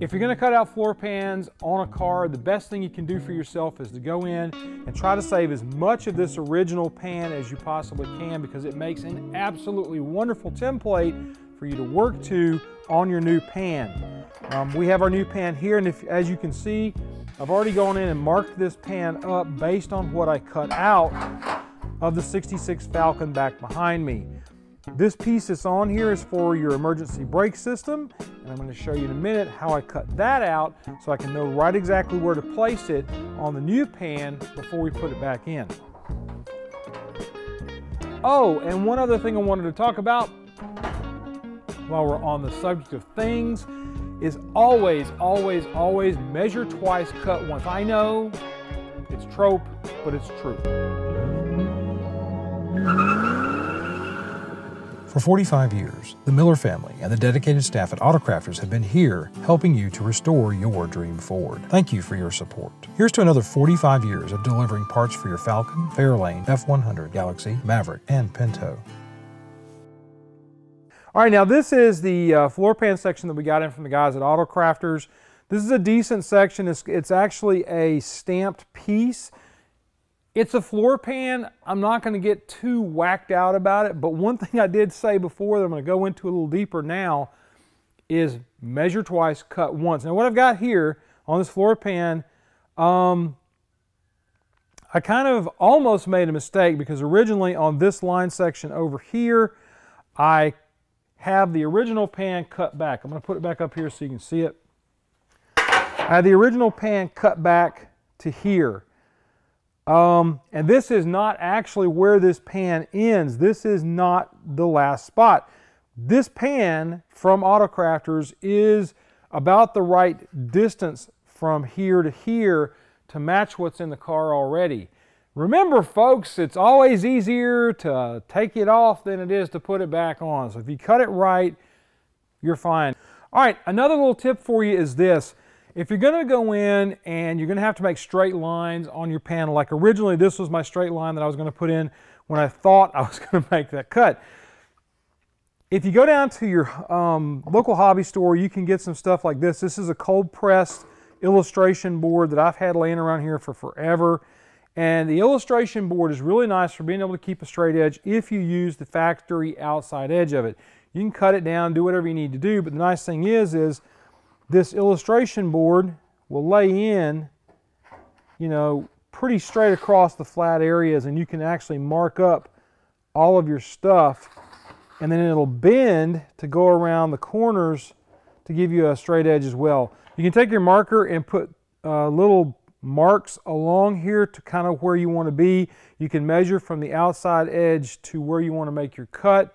If you're going to cut out floor pans on a car, the best thing you can do for yourself is to go in and try to save as much of this original pan as you possibly can because it makes an absolutely wonderful template for you to work to on your new pan. Um, we have our new pan here and if, as you can see, I've already gone in and marked this pan up based on what I cut out of the 66 Falcon back behind me. This piece that's on here is for your emergency brake system, and I'm going to show you in a minute how I cut that out so I can know right exactly where to place it on the new pan before we put it back in. Oh, and one other thing I wanted to talk about while we're on the subject of things is always, always, always measure twice, cut once. I know it's trope, but it's true. For 45 years, the Miller family and the dedicated staff at AutoKrafters have been here helping you to restore your dream Ford. Thank you for your support. Here's to another 45 years of delivering parts for your Falcon, Fairlane, F100, Galaxie, Maverick, and Pinto. All right, now this is the uh, floor pan section that we got in from the guys at AutoKrafters. This is a decent section. It's, it's actually a stamped piece. It's a floor pan. I'm not going to get too whacked out about it, but one thing I did say before that I'm going to go into a little deeper now is measure twice, cut once. Now what I've got here on this floor pan, um, I kind of almost made a mistake because originally on this line section over here, I have the original pan cut back. I'm going to put it back up here so you can see it. I have the original pan cut back to here. Um, and this is not actually where this pan ends. This is not the last spot. This pan from AutoKrafters is about the right distance from here to here to match what's in the car already. Remember, folks, it's always easier to take it off than it is to put it back on. So if you cut it right, you're fine. All right, another little tip for you is this. If you're going to go in and you're going to have to make straight lines on your panel, like originally this was my straight line that I was going to put in when I thought I was going to make that cut. If you go down to your um, local hobby store, you can get some stuff like this. This is a cold pressed illustration board that I've had laying around here for forever. And the illustration board is really nice for being able to keep a straight edge if you use the factory outside edge of it. You can cut it down, do whatever you need to do, but the nice thing is, is this illustration board will lay in, you know, pretty straight across the flat areas and you can actually mark up all of your stuff and then it'll bend to go around the corners to give you a straight edge as well. You can take your marker and put uh, little marks along here to kind of where you want to be. You can measure from the outside edge to where you want to make your cut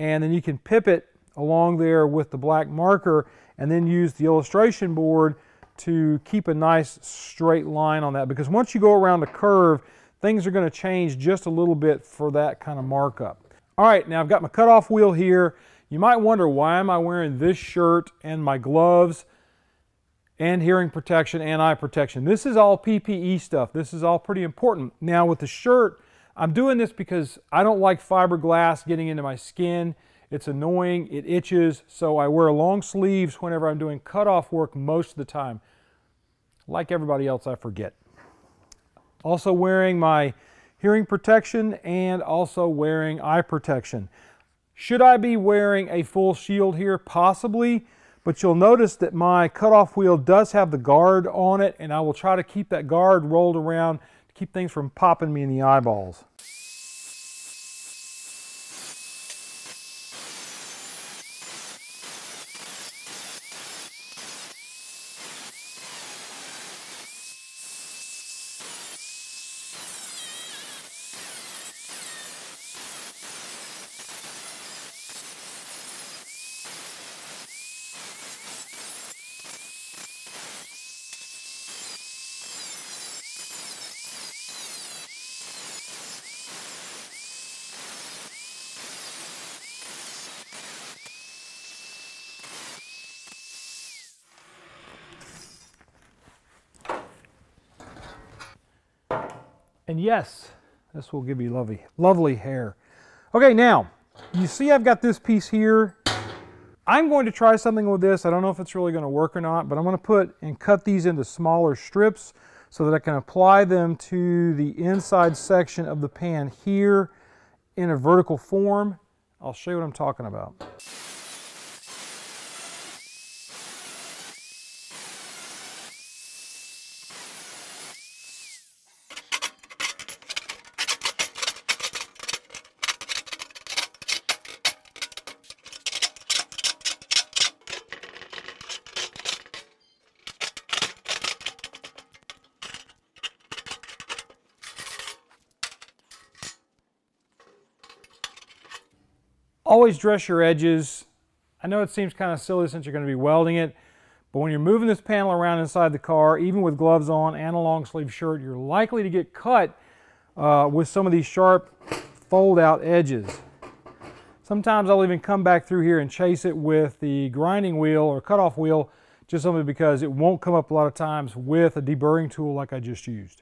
and then you can pip it along there with the black marker and then use the illustration board to keep a nice straight line on that because once you go around a curve things are going to change just a little bit for that kind of markup. All right now I've got my cutoff wheel here. You might wonder why am I wearing this shirt and my gloves and hearing protection and eye protection. This is all PPE stuff. This is all pretty important. Now with the shirt, I'm doing this because I don't like fiberglass getting into my skin. It's annoying, it itches, so I wear long sleeves whenever I'm doing cutoff work most of the time. Like everybody else, I forget. Also wearing my hearing protection and also wearing eye protection. Should I be wearing a full shield here? Possibly. But you'll notice that my cutoff wheel does have the guard on it, and I will try to keep that guard rolled around to keep things from popping me in the eyeballs. And yes, this will give you lovely, lovely hair. Okay, now, you see I've got this piece here I'm going to try something with this. I don't know if it's really going to work or not, but I'm going to put and cut these into smaller strips so that I can apply them to the inside section of the pan here in a vertical form. I'll show you what I'm talking about. Always dress your edges. I know it seems kind of silly since you're going to be welding it, but when you're moving this panel around inside the car, even with gloves on and a long sleeve shirt, you're likely to get cut uh, with some of these sharp fold out edges. Sometimes I'll even come back through here and chase it with the grinding wheel or cutoff wheel just simply because it won't come up a lot of times with a deburring tool like I just used.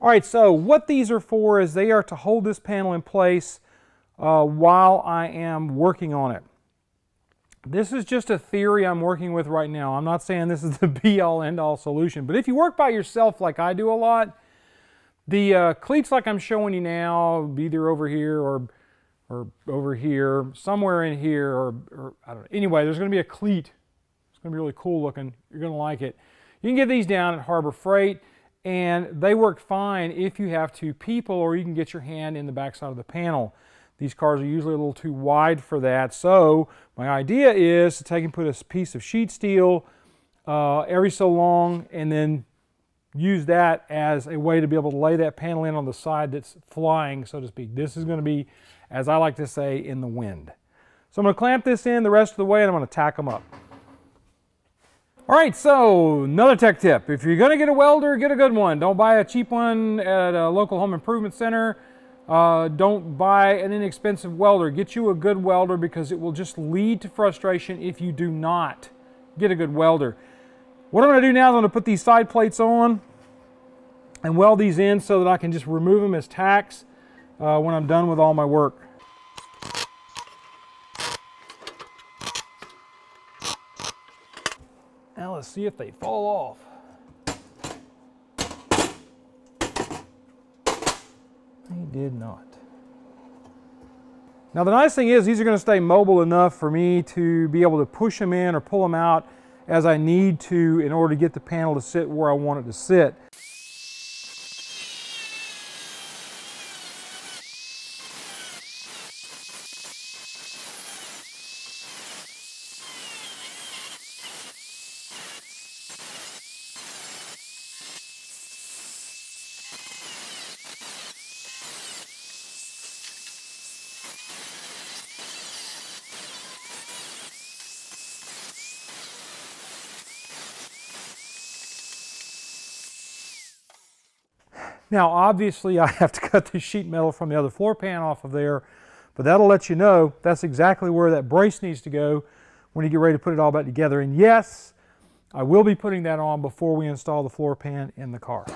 All right, so what these are for is they are to hold this panel in place uh, while I am working on it. This is just a theory I'm working with right now. I'm not saying this is the be-all, end-all solution, but if you work by yourself like I do a lot, the uh, cleats like I'm showing you now, either over here or, or over here, somewhere in here, or, or I don't know. Anyway, there's going to be a cleat. It's going to be really cool looking. You're going to like it. You can get these down at Harbor Freight, and they work fine if you have two people, or you can get your hand in the backside of the panel. These cars are usually a little too wide for that. So my idea is to take and put a piece of sheet steel uh, every so long and then use that as a way to be able to lay that panel in on the side that's flying, so to speak. This is going to be, as I like to say, in the wind. So I'm going to clamp this in the rest of the way and I'm going to tack them up. All right, so another tech tip. If you're going to get a welder, get a good one. Don't buy a cheap one at a local home improvement center. Uh, don't buy an inexpensive welder. Get you a good welder because it will just lead to frustration if you do not get a good welder. What I'm going to do now is I'm going to put these side plates on and weld these in so that I can just remove them as tacks uh, when I'm done with all my work. Now let's see if they fall off. Did not. Now the nice thing is these are going to stay mobile enough for me to be able to push them in or pull them out as I need to in order to get the panel to sit where I want it to sit. Now, obviously, I have to cut the sheet metal from the other floor pan off of there, but that'll let you know that's exactly where that brace needs to go when you get ready to put it all back together. And yes, I will be putting that on before we install the floor pan in the car.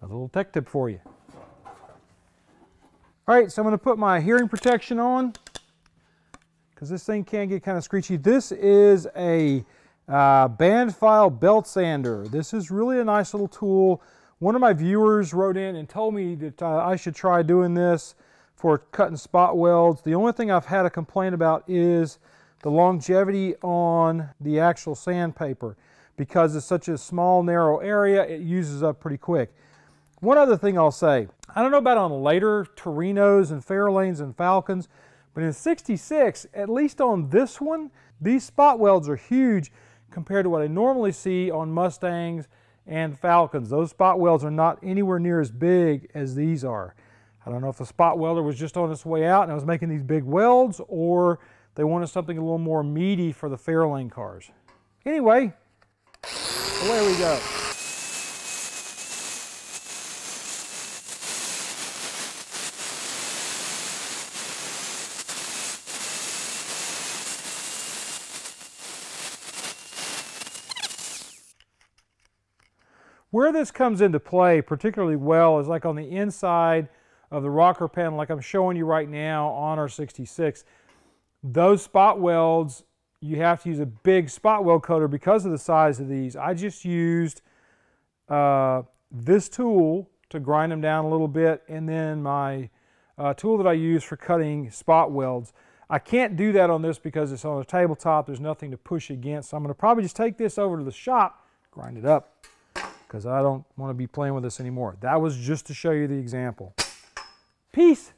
A little tech tip for you. All right, so I'm going to put my hearing protection on because this thing can get kind of screechy. This is a uh, band file belt sander. This is really a nice little tool one of my viewers wrote in and told me that uh, I should try doing this for cutting spot welds. The only thing I've had a complaint about is the longevity on the actual sandpaper. Because it's such a small, narrow area, it uses up pretty quick. One other thing I'll say, I don't know about on later Torinos and Fairlanes and Falcons, but in 66, at least on this one, these spot welds are huge compared to what I normally see on Mustangs and Falcons. Those spot welds are not anywhere near as big as these are. I don't know if the spot welder was just on its way out and I was making these big welds or they wanted something a little more meaty for the Fairlane cars. Anyway, away we go. Where this comes into play particularly well is like on the inside of the rocker panel like I'm showing you right now on our 66. Those spot welds you have to use a big spot weld cutter because of the size of these. I just used uh, this tool to grind them down a little bit and then my uh, tool that I use for cutting spot welds. I can't do that on this because it's on a tabletop. There's nothing to push against. So I'm going to probably just take this over to the shop, grind it up because I don't want to be playing with this anymore. That was just to show you the example. Peace.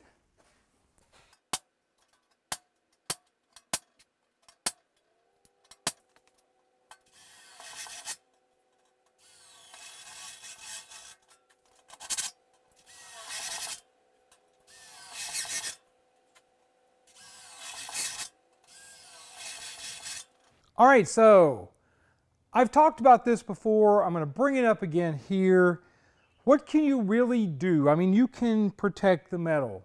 All right, so I've talked about this before. I'm going to bring it up again here. What can you really do? I mean, you can protect the metal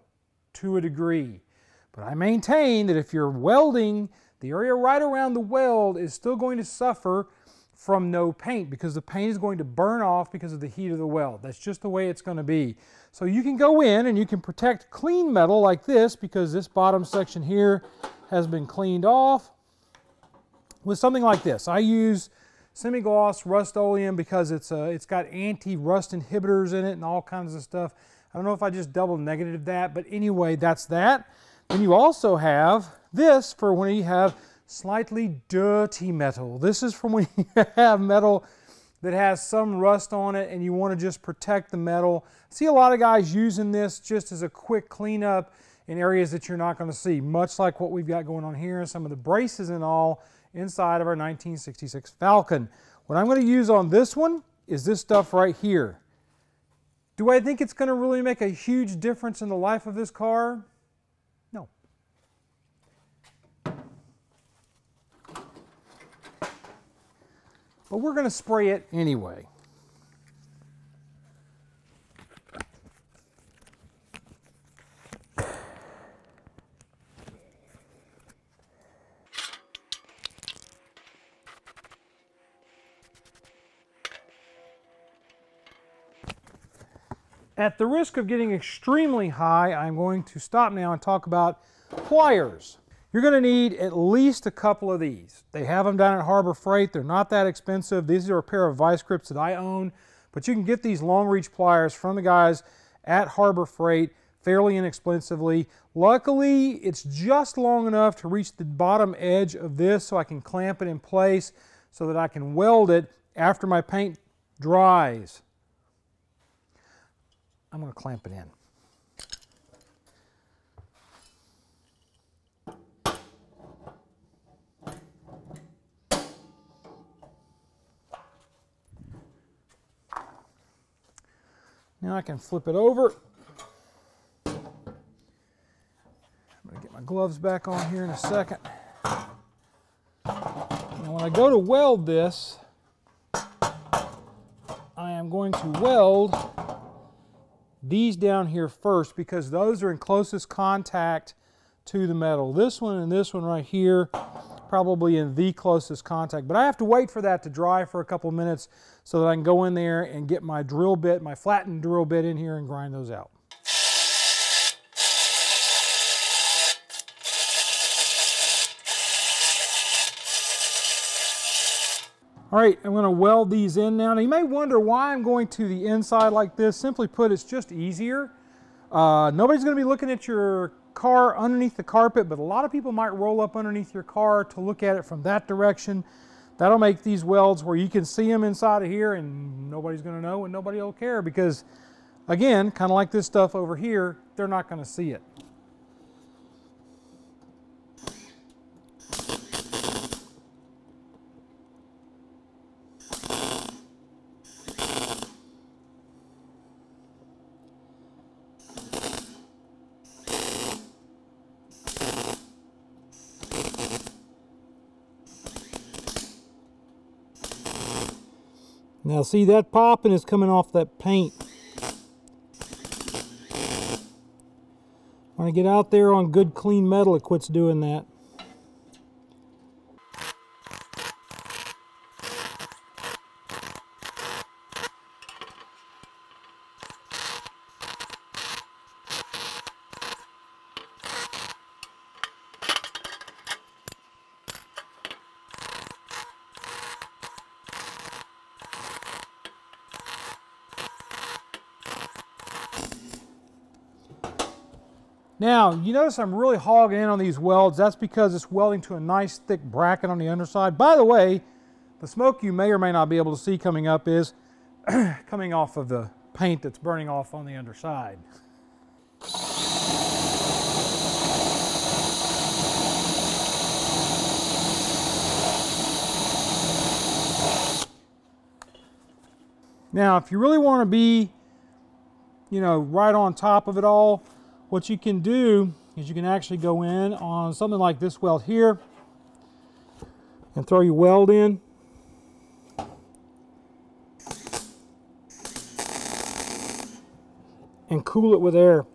to a degree, but I maintain that if you're welding, the area right around the weld is still going to suffer from no paint because the paint is going to burn off because of the heat of the weld. That's just the way it's going to be. So you can go in and you can protect clean metal like this because this bottom section here has been cleaned off with something like this. I use semi-gloss Rust-Oleum because it's, uh, it's got anti-rust inhibitors in it and all kinds of stuff. I don't know if I just double negative that, but anyway, that's that. Then you also have this for when you have slightly dirty metal. This is from when you have metal that has some rust on it and you want to just protect the metal. I see a lot of guys using this just as a quick cleanup in areas that you're not going to see, much like what we've got going on here and some of the braces and all inside of our 1966 Falcon. What I'm going to use on this one is this stuff right here. Do I think it's going to really make a huge difference in the life of this car? No. But we're going to spray it anyway. At the risk of getting extremely high, I'm going to stop now and talk about pliers. You're going to need at least a couple of these. They have them down at Harbor Freight. They're not that expensive. These are a pair of vice grips that I own, but you can get these long reach pliers from the guys at Harbor Freight fairly inexpensively. Luckily, it's just long enough to reach the bottom edge of this so I can clamp it in place so that I can weld it after my paint dries. I'm going to clamp it in. Now I can flip it over. I'm going to get my gloves back on here in a second. Now when I go to weld this, I am going to weld these down here first because those are in closest contact to the metal. This one and this one right here probably in the closest contact. But I have to wait for that to dry for a couple minutes so that I can go in there and get my drill bit, my flattened drill bit in here and grind those out. All right, I'm going to weld these in now. Now you may wonder why I'm going to the inside like this. Simply put, it's just easier. Uh, nobody's going to be looking at your car underneath the carpet, but a lot of people might roll up underneath your car to look at it from that direction. That'll make these welds where you can see them inside of here and nobody's going to know and nobody will care because, again, kind of like this stuff over here, they're not going to see it. Now see that popping is coming off that paint. When I get out there on good clean metal, it quits doing that. Now, you notice I'm really hogging in on these welds. That's because it's welding to a nice thick bracket on the underside. By the way, the smoke you may or may not be able to see coming up is coming off of the paint that's burning off on the underside. Now, if you really want to be, you know, right on top of it all, what you can do is you can actually go in on something like this weld here and throw your weld in. And cool it with air.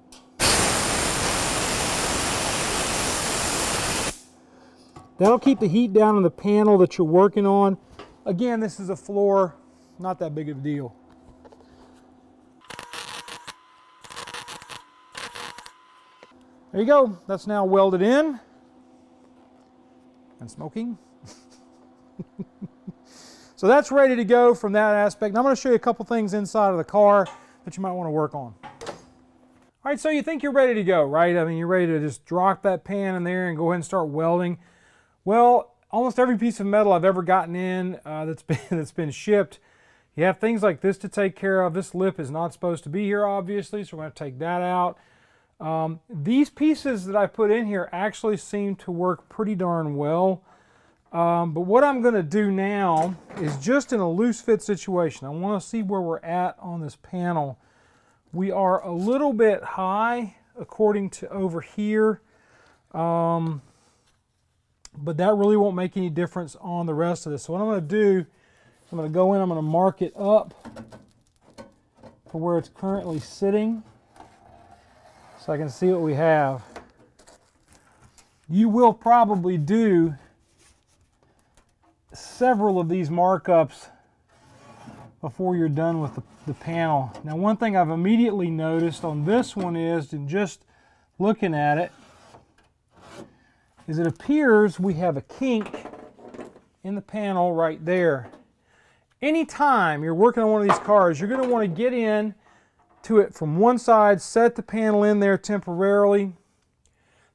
That'll keep the heat down on the panel that you're working on. Again, this is a floor not that big of a deal. There you go. That's now welded in and smoking. so that's ready to go from that aspect. Now I'm going to show you a couple things inside of the car that you might want to work on. All right, so you think you're ready to go, right? I mean, you're ready to just drop that pan in there and go ahead and start welding. Well, almost every piece of metal I've ever gotten in uh, that's been that's been shipped you have things like this to take care of. This lip is not supposed to be here, obviously, so we're going to take that out. Um, these pieces that I put in here actually seem to work pretty darn well. Um, but what I'm going to do now is just in a loose fit situation. I want to see where we're at on this panel. We are a little bit high according to over here. Um, but that really won't make any difference on the rest of this. So what I'm going to do I'm going to go in, I'm going to mark it up for where it's currently sitting so I can see what we have. You will probably do several of these markups before you're done with the, the panel. Now one thing I've immediately noticed on this one is, in just looking at it, is it appears we have a kink in the panel right there anytime you're working on one of these cars, you're going to want to get in to it from one side, set the panel in there temporarily,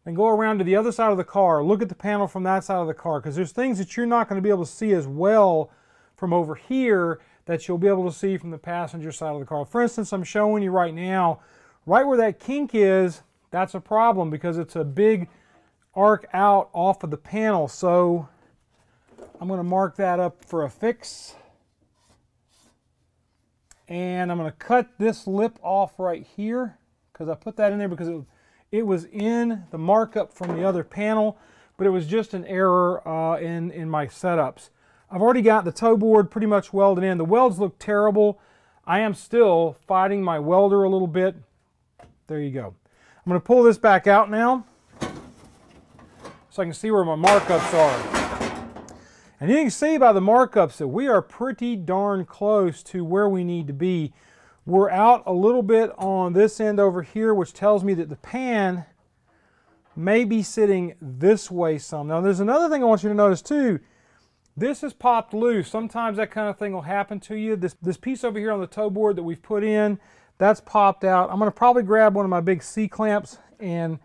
then go around to the other side of the car, look at the panel from that side of the car, because there's things that you're not going to be able to see as well from over here that you'll be able to see from the passenger side of the car. For instance, I'm showing you right now, right where that kink is, that's a problem because it's a big arc out off of the panel. So I'm going to mark that up for a fix and I'm going to cut this lip off right here because I put that in there because it, it was in the markup from the other panel but it was just an error uh, in, in my setups. I've already got the toe board pretty much welded in. The welds look terrible. I am still fighting my welder a little bit. There you go. I'm going to pull this back out now so I can see where my markups are. And you can see by the markups that we are pretty darn close to where we need to be. We're out a little bit on this end over here, which tells me that the pan may be sitting this way some. Now there's another thing I want you to notice too. This is popped loose. Sometimes that kind of thing will happen to you. This, this piece over here on the toe board that we've put in, that's popped out. I'm going to probably grab one of my big C-clamps and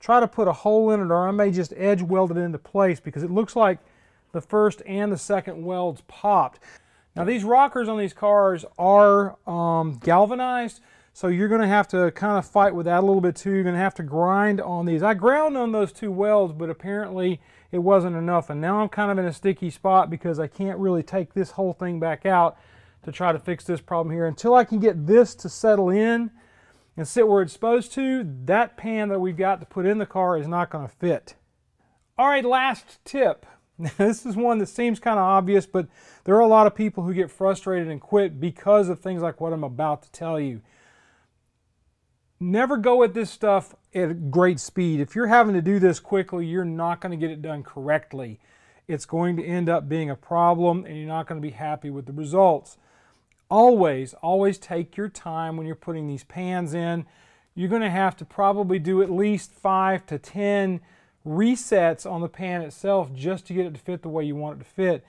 try to put a hole in it or I may just edge weld it into place because it looks like the first and the second welds popped. Now these rockers on these cars are um, galvanized, so you're going to have to kind of fight with that a little bit too. You're going to have to grind on these. I ground on those two welds, but apparently it wasn't enough. And now I'm kind of in a sticky spot because I can't really take this whole thing back out to try to fix this problem here. Until I can get this to settle in and sit where it's supposed to, that pan that we've got to put in the car is not going to fit. All right, last tip. this is one that seems kind of obvious, but there are a lot of people who get frustrated and quit because of things like what I'm about to tell you. Never go at this stuff at great speed. If you're having to do this quickly, you're not going to get it done correctly. It's going to end up being a problem and you're not going to be happy with the results. Always, always take your time when you're putting these pans in. You're going to have to probably do at least five to 10 resets on the pan itself just to get it to fit the way you want it to fit.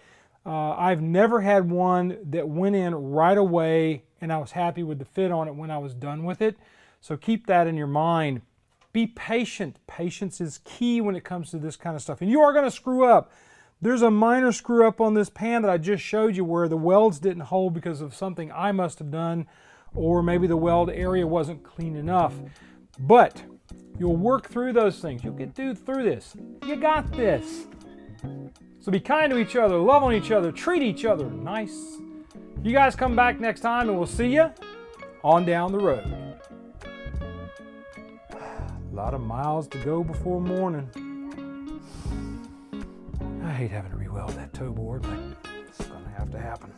Uh, I've never had one that went in right away and I was happy with the fit on it when I was done with it. So keep that in your mind. Be patient. Patience is key when it comes to this kind of stuff. And you are going to screw up. There's a minor screw up on this pan that I just showed you where the welds didn't hold because of something I must have done or maybe the weld area wasn't clean enough. But you'll work through those things. You'll get through this. You got this. So be kind to each other, love on each other, treat each other nice. You guys come back next time and we'll see you on down the road. A lot of miles to go before morning. I hate having to re-weld that toe board, but it's gonna have to happen.